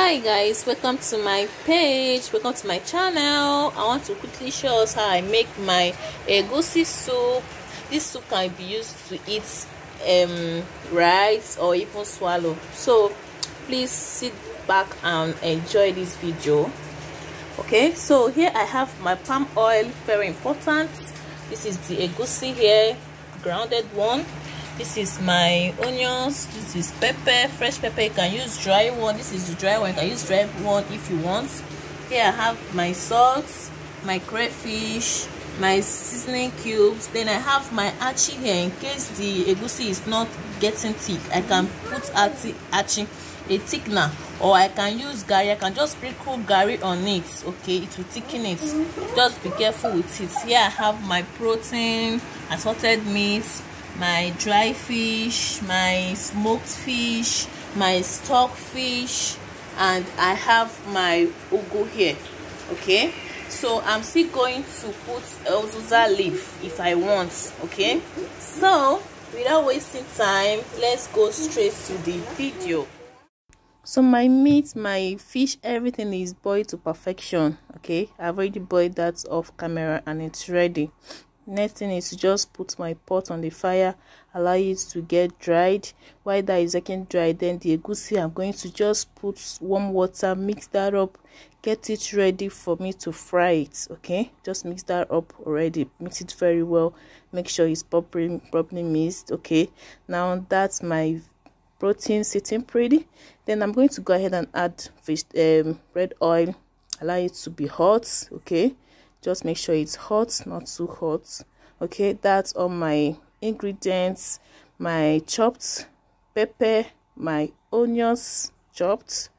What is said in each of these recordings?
hi guys. Welcome to my page. Welcome to my channel. I want to quickly show us how i make my egusi soup. This soup can be used to eat um rice or even swallow. So please sit back and enjoy this video. Okay so here i have my palm oil. Very important. This is the egusi here grounded one this is my onions this is pepper fresh pepper you can use dry one this is the dry one you can use dry one if you want. Here i have my salt my crayfish my seasoning cubes then i have my achi here in case the egusi is not getting thick i can put achi achi a thickener or i can use gari i can just sprinkle gari on it okay it will thicken it. Just be careful with it. Here i have my protein assorted meat my dry fish my smoked fish my stock fish and i have my ugu here okay? So i'm still going to put uziza leaf if i want okay? So without wasting time let's go straight to the video. So my meat my fish everything is boiled to perfection okay? I've already boiled that off camera and it's ready next thing is to just put my pot on the fire allow it to get dried. While that is getting dried then the egusi i'm going to just put warm water mix that up get it ready for me to fry it okay? Just mix that up already mix it very well make sure it's properly properly mixed okay? Now that's my protein sitting pretty. Then i'm going to go ahead and add fish um red oil allow it to be hot okay just make sure it's hot not too hot. Okay that's all my ingredients. My chopped pepper my onions chopped.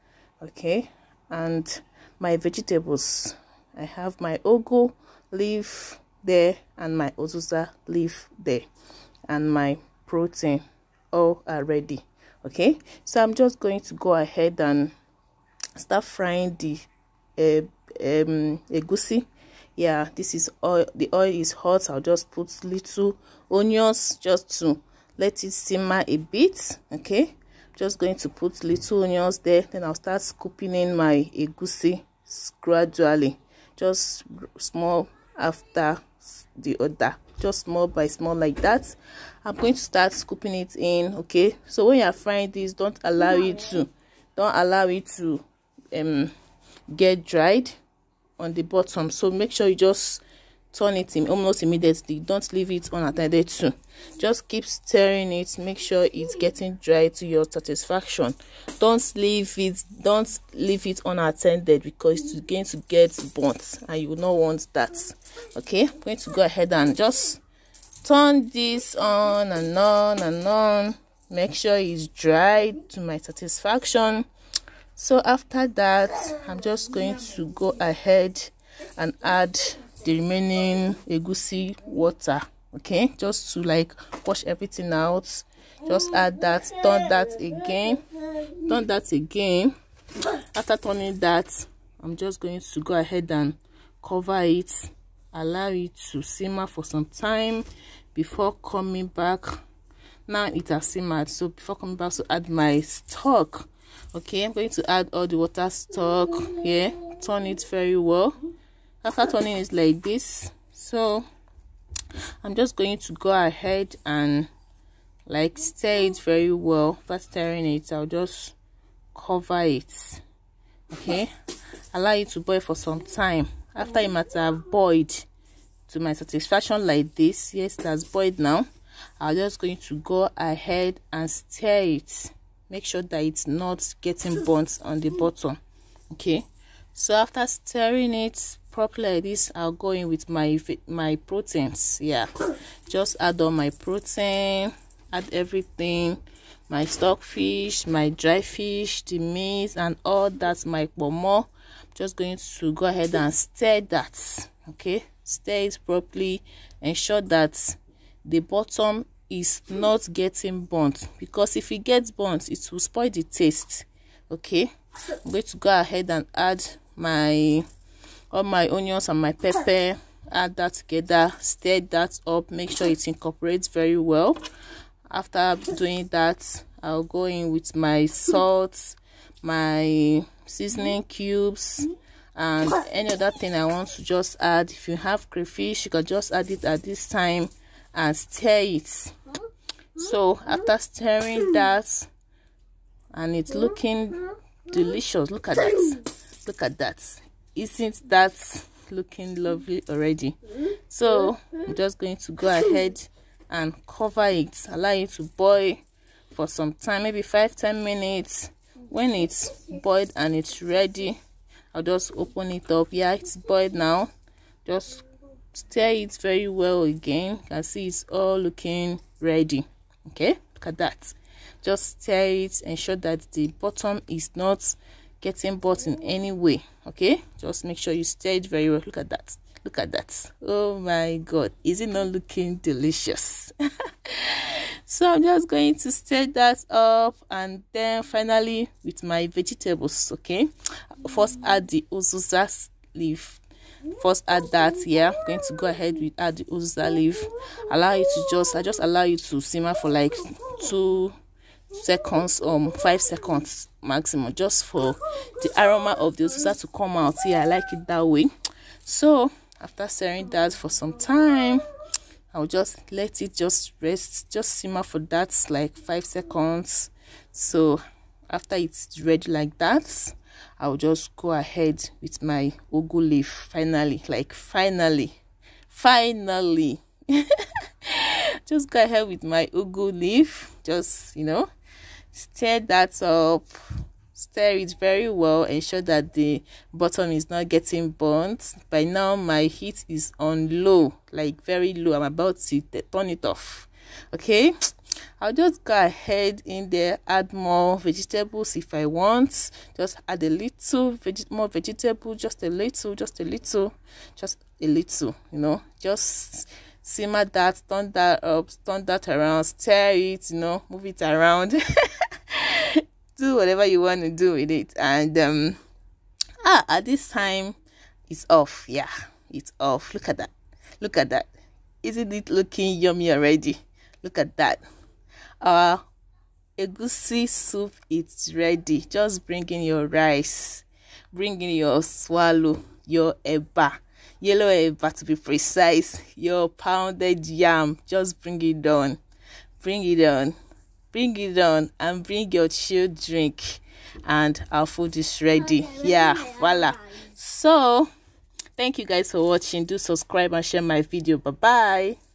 Okay and my vegetables. I have my ugu leaf there and my uziza leaf there and my protein all are ready. Okay so i'm just going to go ahead and start frying the uh, um egusi yeah this is oil the oil is hot. I'll just put little onions just to let it simmer a bit okay? Just going to put little onions there. Then i'll start scooping in my egusi gradually. Just small after the other. Just small by small like that. I'm going to start scooping it in okay? So when you're frying this don't allow it to don't allow it to um get dried on the bottom. So make sure you just turn it in almost immediately. Don't leave it unattended to. Just keep stirring it. Make sure it's getting dry to your satisfaction. Don't leave it don't leave it unattended because it's going to get burnt and you will not want that. Okay? I'm going to go ahead and just turn this on and on and on. Make sure it's dry to my satisfaction so after that i'm just going to go ahead and add the remaining egusi water okay? Just to like wash everything out. Just add that turn that again turn that again. After turning that i'm just going to go ahead and cover it allow it to simmer for some time before coming back. Now it has simmered so before coming back to add my stock okay i'm going to add all the water stock here. Turn it very well. After turning it like this so i'm just going to go ahead and like stir it very well. After stirring it i'll just cover it. Okay? Allow it to boil for some time. After it might have boiled to my satisfaction like this. Yes it has boiled now. I'm just going to go ahead and stir it make sure that it's not getting burnt on the mm. bottom okay? So after stirring it properly like this i'll go in with my my proteins yeah. Just add all my protein add everything my stockfish my dry fish the meat and all that my pomo just going to go ahead and stir that okay? Stir it properly. Ensure that the bottom is not getting burnt because if it gets burnt it will spoil the taste okay? I'm going to go ahead and add my all my onions and my pepper add that together stir that up make sure it incorporates very well. After doing that i'll go in with my salt my seasoning cubes and any other thing i want to just add. If you have crayfish you can just add it at this time and stir it. So after stirring that and it's looking delicious look at that. Look at that. Isn't that looking lovely already? So i'm just going to go ahead and cover it. Allow it to boil for some time maybe five ten minutes. When it's boiled and it's ready i'll just open it up. Yeah it's boiled now. Just stir it very well again. You can see it's all looking ready. Okay? Look at that. Just stir it ensure that the bottom is not getting burnt in any way. Okay? Just make sure you stir it very well. Look at that. Look at that. Oh my god. Is it not looking delicious? So i'm just going to stir that up and then finally with my vegetables. Okay? First add the uziza leaf first add that yeah. I'm going to go ahead with add the uziza leaf. Allow you to just i just allow you to simmer for like two seconds um five seconds maximum just for the aroma of the uziza to come out. Yeah i like it that way. So after stirring that for some time i'll just let it just rest just simmer for that like five seconds. So after it's ready like that i'll just go ahead with my ugu leaf finally like finally finally. Just go ahead with my ugu leaf just you know stir that up stir it very well ensure that the bottom is not getting burnt. By now my heat is on low like very low. I'm about to turn it off okay i'll just go ahead in there add more vegetables if i want. Just add a little veg more vegetable just a little just a little just a little you know. Just simmer that turn that up turn that around stir it you know move it around. Do whatever you want to do with it. And um ah at this time it's off. Yeah it's off. Look at that. Look at that. Isn't it looking yummy already? Look at that our egusi soup it's ready. Just bring in your rice bring in your swallow your eba yellow eba to be precise your pounded yam. Just bring it on bring it on bring it on and bring your chilled drink and our food is ready. Yeah voila. so thank you guys for watching. Do subscribe and share my video. Bye bye